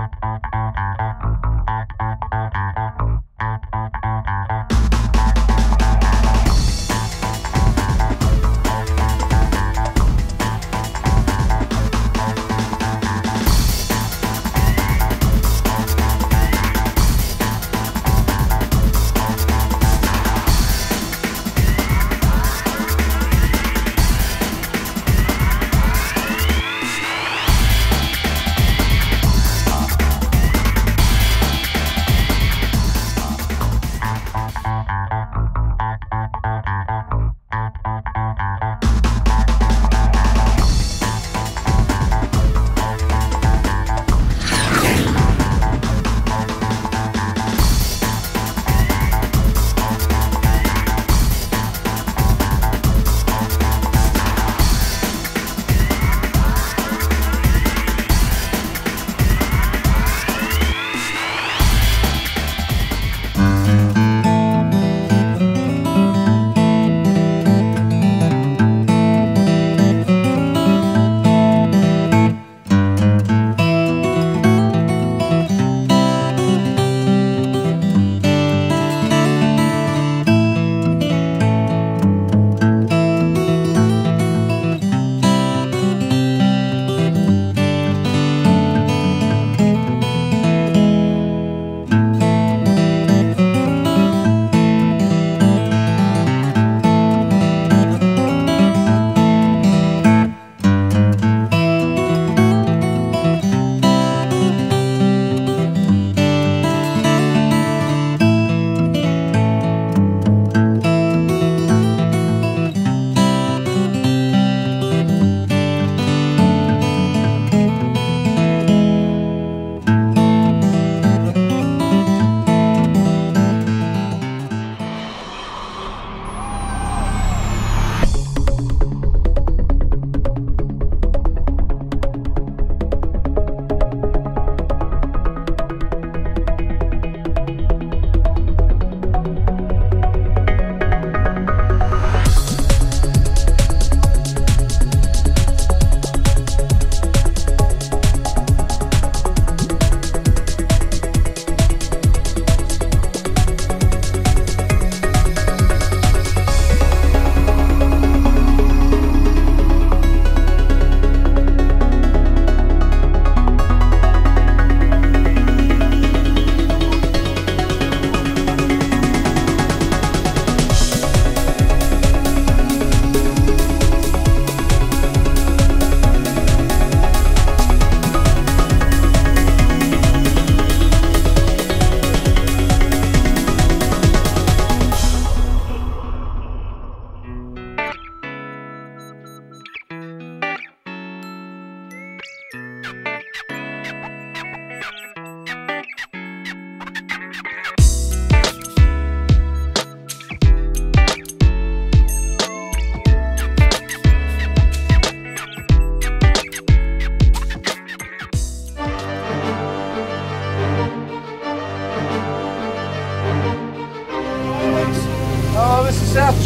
South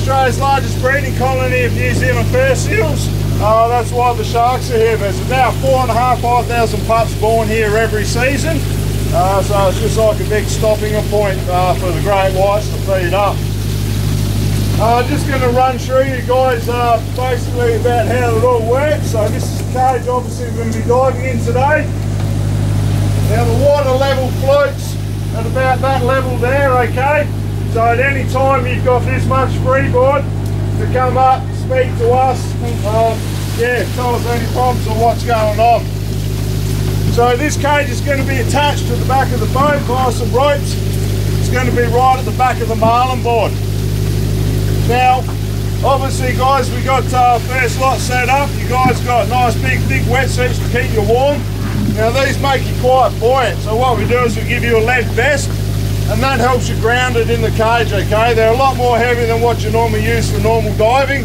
Australia's largest breeding colony of New Zealand fur seals. Uh, that's why the sharks are here. There's about four and a half, five thousand pups born here every season. Uh, so it's just like a big stopping point uh, for the great whites to feed up. Uh, just going to run through you guys uh, basically about how it all works. So this is the cage obviously we're going to be diving in today. Now the water level floats at about that level there, okay? So at any time you've got this much freeboard to come up, speak to us, um, yeah, tell us any problems or what's going on. So this cage is going to be attached to the back of the boat via some ropes. It's going to be right at the back of the marlin board. Now, obviously guys, we got uh, first lot set up. You guys got nice big thick wetsuits to keep you warm. Now these make you quite buoyant. So what we do is we give you a lead vest and that helps you ground it in the cage, okay? They're a lot more heavy than what you normally use for normal diving,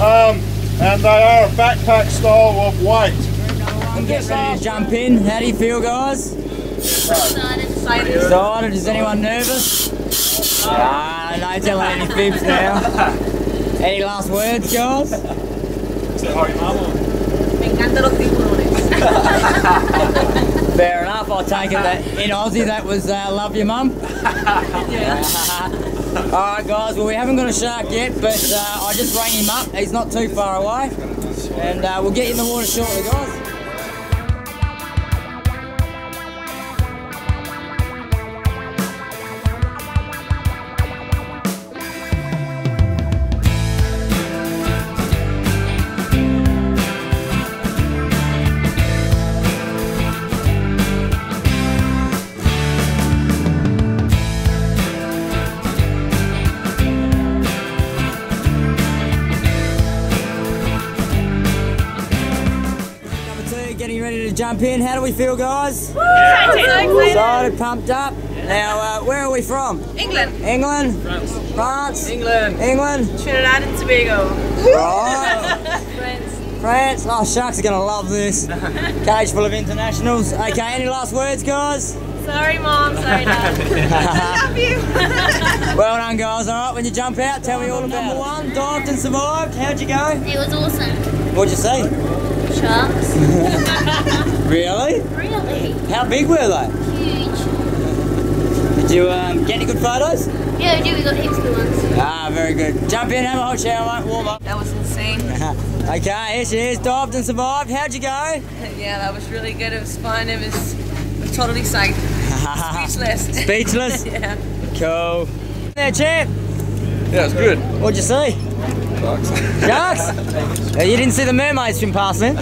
um, and they are a backpack style of weight. Get ready to jump in. How do you feel, guys? Excited, excited. Excited? Is anyone nervous? Ah, no telling any fibs now. any last words, guys? Me encantan los tiburones. Fair enough. enough, I take it that in Aussie that was uh, love your mum. Alright guys, well we haven't got a shark yet, but uh, I just rang him up. He's not too far away. And uh, we'll get you in the water shortly guys. Jump in. How do we feel guys? Excited, pumped up. Now, uh, where are we from? England, England? France. France? England. England? Trinidad and Tobago. Right. France. France. Oh, Sharks are going to love this. Cage full of internationals. Okay, any last words, guys? Sorry, Mom. Sorry, Dad. Love you. Well done, guys. All right, when you jump out, tell me all about Number one, dived and survived. How'd you go? it was awesome. What'd you see? Sharks. Really? Really How big were they? huge. Did you um, get any good photos? Yeah, we did. We got heaps of good ones. Ah, very good. Jump in, have a hot shower, mate. Warm up. That was insane. okay, here she is. Dived and survived. How'd you go? Yeah, that was really good. It was fun. It was, it was totally psyched. Speechless. Speechless? yeah. Cool. There, champ. Yeah, it's good. What'd you see? Sharks? Uh, you didn't see the mermaids swim past then?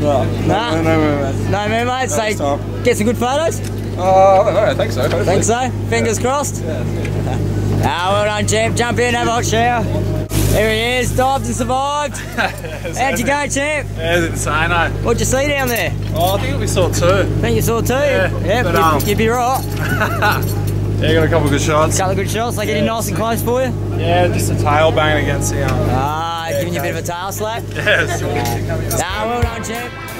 No, Nah. no, no, no, no. No mermaids? So Next get some good photos? Uh, I don't know, I think so. Hopefully. Think so? Fingers crossed? Ah, well done, champ. Jump in, have a hot shower. Here he is, dived and survived. How'd you go, champ? Yeah, it's insane, eh? What'd you see down there? Oh, I think we saw two. Think you saw two? Yeah, Yep, but, you'd, um, you'd be right. Yeah, got a couple good shots. Couple of good shots, they getting nice and close for you. Yeah, just a tail bang against the um. Ah, giving you a bit of a tail slap. Yes. Ah, well done, champ.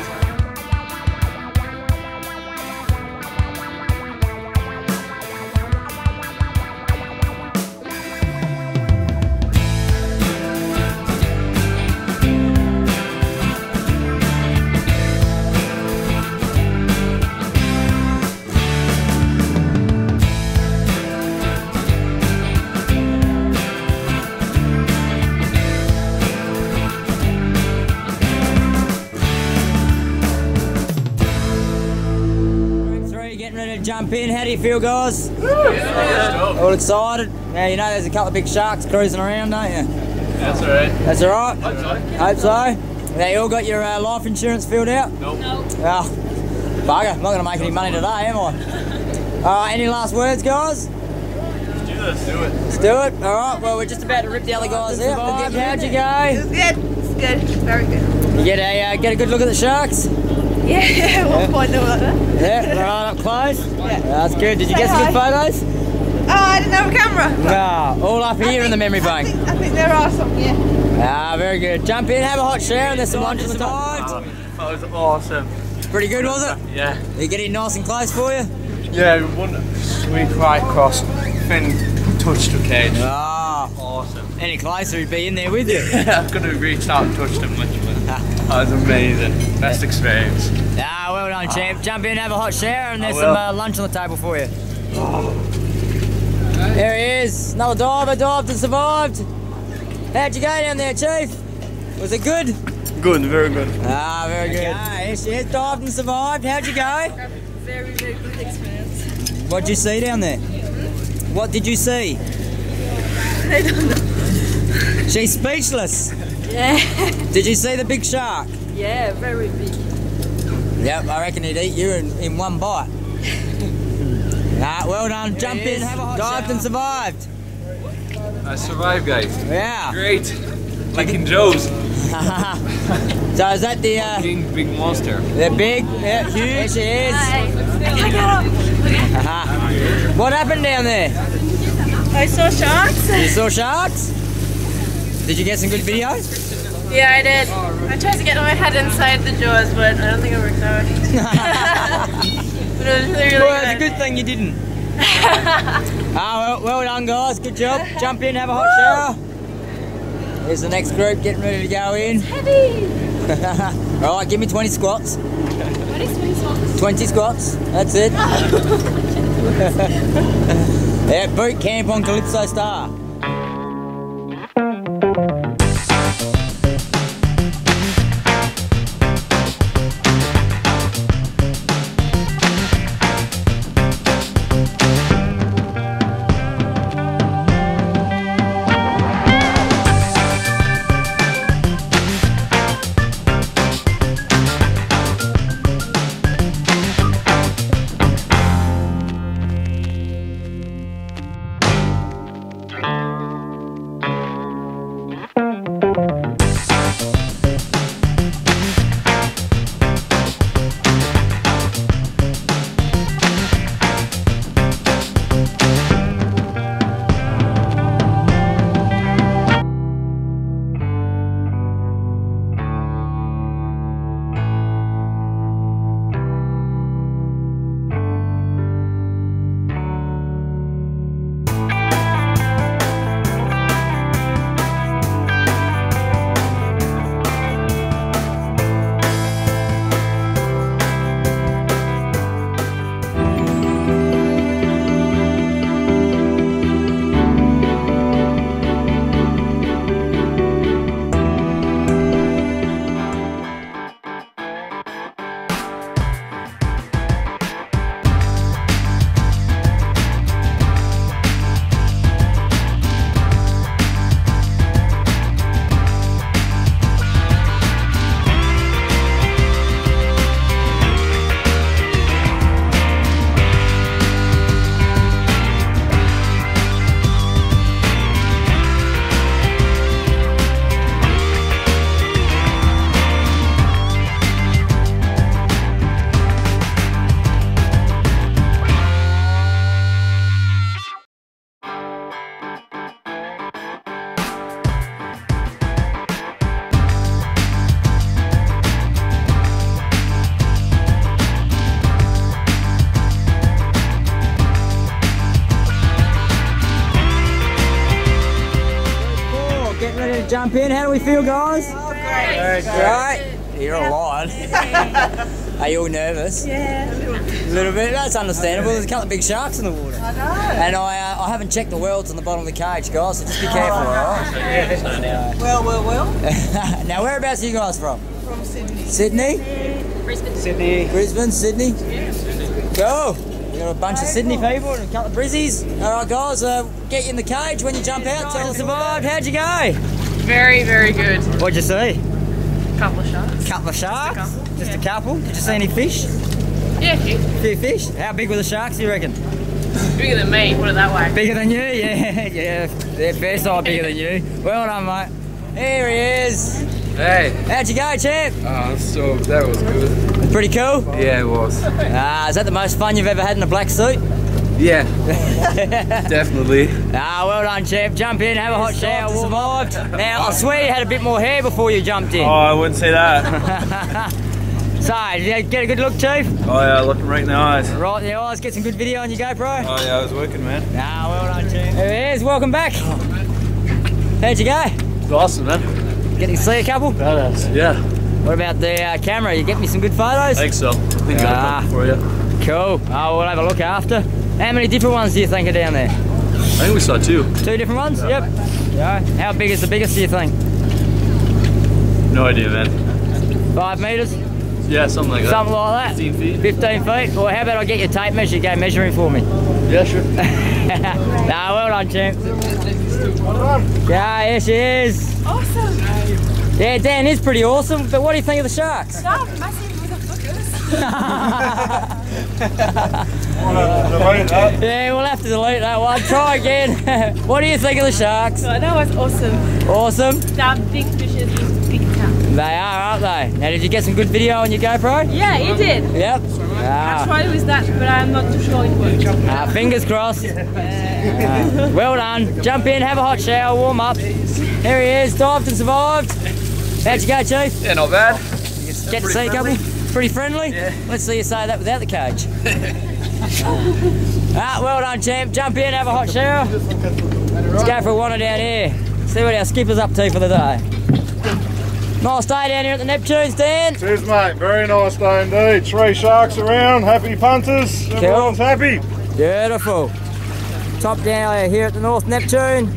Jump in. How do you feel, guys? All excited? Now you know there's a couple of big sharks cruising around, don't you? That's alright. That's all right. Hope so. Now you all got your uh, life insurance filled out? Nope. Oh, bugger. I'm not going to make any money today, am I? All right. Any last words, guys? Do this, do it. Let's do it. All right. Well, we're just about to rip the other guys out. How'd you go? Good. It's good. Very good. You get a uh, get a good look at the sharks. Yeah, at one point they were like that. Yeah, right up close. Yeah. That's good. Did you get some good photos? Oh, I didn't have a camera. No, all up here in the memory I bank. think, I think there are some, yeah. Ah, very good. Jump in, have a hot shower, and there's some lunch on the side. That was awesome. Pretty good, was it? Yeah. You getting nice and close for you? Yeah, one sweet right cross. Fin touched the cage. Ah, Awesome. any closer, he'd be in there with you. I could have reached out and touched him literally. That was amazing. Best experience. Ah, well done, champ. Jump in, have a hot shower, and there's some uh, lunch on the table for you. There he is. Another diver dived and survived. How'd you go down there, Chief? Was it good? Good, very good. Ah, very good. Ah, here she is, dived and survived. How'd you go? Very, very good experience. What'd you see down there? What did you see? I don't know. She's speechless. Yeah. Did you see the big shark? Yeah, very big. Yep, I reckon he'd eat you in, in one bite. ah, well done. Jump in, have a hot dived and survived. I survived, guys. Yeah. Great. Like in Jaws. so is that the uh, King Big Monster. the big, yeah, huge? There she is. what happened down there? I saw sharks. You saw sharks? Did you get some good videos? Yeah, I did. I tried to get my head inside the jaws, but I don't think it worked out. but it was really, really well, it's a good. thing you didn't. Ah, well, well done, guys. Good job. Jump in, have a hot shower. Here's the next group getting ready to go in. Heavy. All right, give me 20 squats. 20 squats. 20 squats. That's it. yeah, boot camp on Calypso Star. To jump in. How do we feel, guys? Great. Right? You're a lot. Are you all nervous? Yeah. A little bit. That's understandable. There's a couple of big sharks in the water. I know. And I, uh, I haven't checked the worlds on the bottom of the cage, guys. So just be careful, alright? Well, well, well. now, whereabouts are you guys from? From Sydney. Sydney? Brisbane. Sydney. Brisbane, Sydney? Go! We got a bunch of Sydney people and a couple of Brizzies. Alright, guys, uh, get you in the cage when you jump out. Tell us survived. How'd you go? Very, very good. What'd you see? A couple of shots. Couple of sharks? couple. Just a couple? Did you see any fish? Yeah, few. few fish? How big were the sharks, do you reckon? Bigger than me, put it that way. Bigger than you? Yeah, yeah. They're fair side bigger than you. Well done, mate. Here he is. Hey. How'd you go, champ? Oh, so that was good. Pretty cool. Yeah, it was. Ah, is that the most fun you've ever had in a black suit? Yeah, definitely. Ah, well done, champ. Jump in, have a hot shower, survived. Now, I swear you had a bit more hair before you jumped in. Oh, I wouldn't say that. so, did you get a good look, Chief? Oh yeah, looking right in the eyes. Right in the eyes, get some good video on your GoPro. Oh yeah, I was working, man. Ah, well done, champ. There he is, welcome back. How'd you go? It's awesome, man. Getting to see a couple? Badass. Yeah, What about the uh, camera? You get me some good photos? I think so. I think Ah. I got for you. Cool. Oh, we'll have a look after. How many different ones do you think are down there? I think we saw two. Two different ones? Yep. Yeah. How big is the biggest, do you think? No idea, man. Five metres? Yeah, something like that. Something like that? 15 feet. 15 feet? Well, how about I get your tape measure? You go measuring for me. Yeah, sure. nah, well done, champ. Yeah, here she is. Awesome. Yeah, Dan is pretty awesome, but what do you think of the sharks? Stop, massive motherfuckers. Yeah, we'll have to delete that one. Try again. what do you think of the sharks? I know it's awesome. Awesome. They're big fishes with big tongue. They are, aren't they? Now, did you get some good video on your GoPro? Yeah, you did. Yep. I Ah, tried with that, but I'm not too sure it worked. ah, fingers crossed. Ah, well done. Jump in, have a hot shower, warm up. Here he is, dived and survived. How'd you go, Chief? Yeah, not bad. Get to see a couple? Pretty friendly? Yeah. Let's see you say that without the cage. ah, well done, champ. Jump in, have a hot shower. Let's go for a wander down here. See what our skipper's up to for the day. Nice day down here at the Neptune stand. Cheers, mate. Very nice day indeed. Three sharks around. Happy punters. Everyone's happy. Beautiful. Top down here at the North Neptune.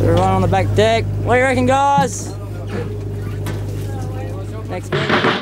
Everyone on the back deck. What do you reckon, guys? Next week.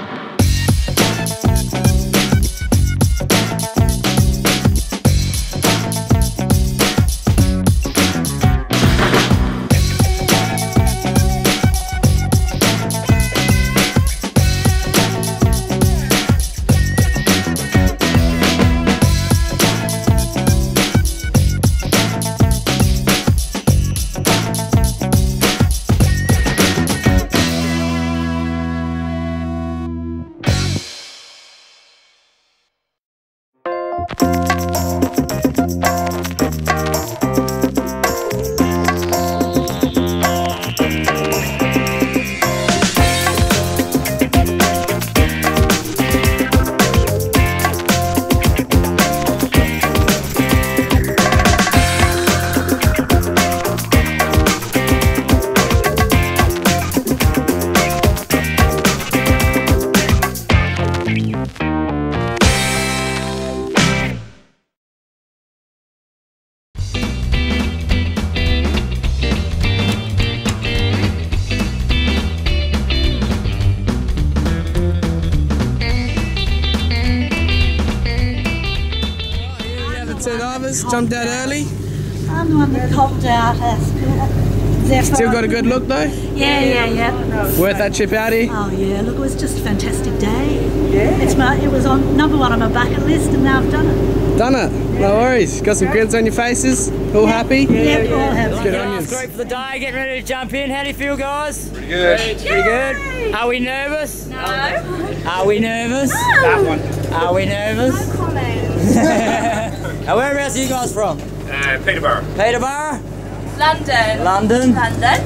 The jumped out early. I'm the one that popped out. As Still got a good look though. Yeah, yeah, yeah. Worth that trip out here. Oh yeah, look, it was just a fantastic day. Yeah. It's my, it was on number one on my bucket list, and now I've done it. Done it. No worries. Got some grins on your faces. All happy. Yep, all happy. Good on you. group for the day, getting ready to jump in. How do you feel, guys? Pretty good. Pretty good. Are we nervous? No. Are we nervous? That one. Are we nervous? now, whereabouts are you guys from? Uh, Peterborough. Peterborough? London. London? London.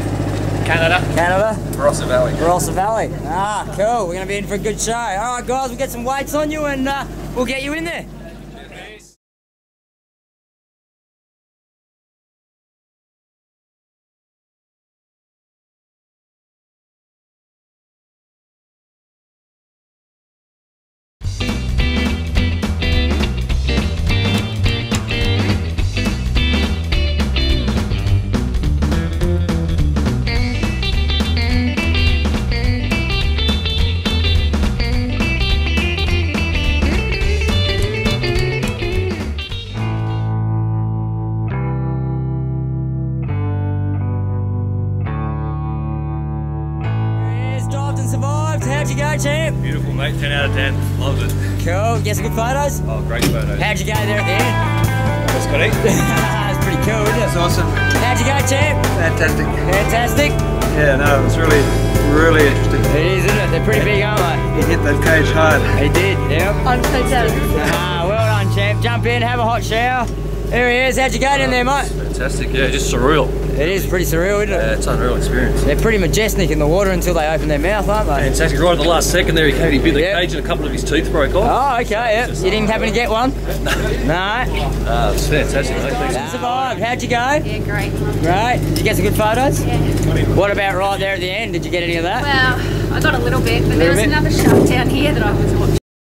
Canada. Canada? Barossa Valley. Barossa Valley. Ah, cool. We're going to be in for a good show. All right, guys, we'll get some weights on you and uh, we'll get you in there. Good photos? Oh, great photos. How'd you go there at the end? That's got. That's pretty cool, isn't it? awesome. How'd you go, champ? Fantastic. Fantastic. Yeah, no, it's really, really interesting. It is, isn't it? They're pretty big, aren't they? He hit that cage hard. He did, yep. I'm so jealous. Ah, well done, champ. Jump in, have a hot shower. There he is. How'd you go down there, mate? Fantastic, yeah, just surreal. It is pretty surreal, isn't it? Yeah, it's an unreal experience. They're pretty majestic in the water until they open their mouth, aren't they? Fantastic. Right at the last second there, he came, he bit the Yep. cage and a couple of his teeth broke off. Oh, okay, yep. You didn't happen to get one? No. Ah, it's fantastic, mate. Thanks. Survived. How'd you go? Yeah, great. Great. Did you get some good photos? Yeah. What about right there at the end? Did you get any of that? Well, I got a little bit, but Little there was bit? another shark down here that I was watching.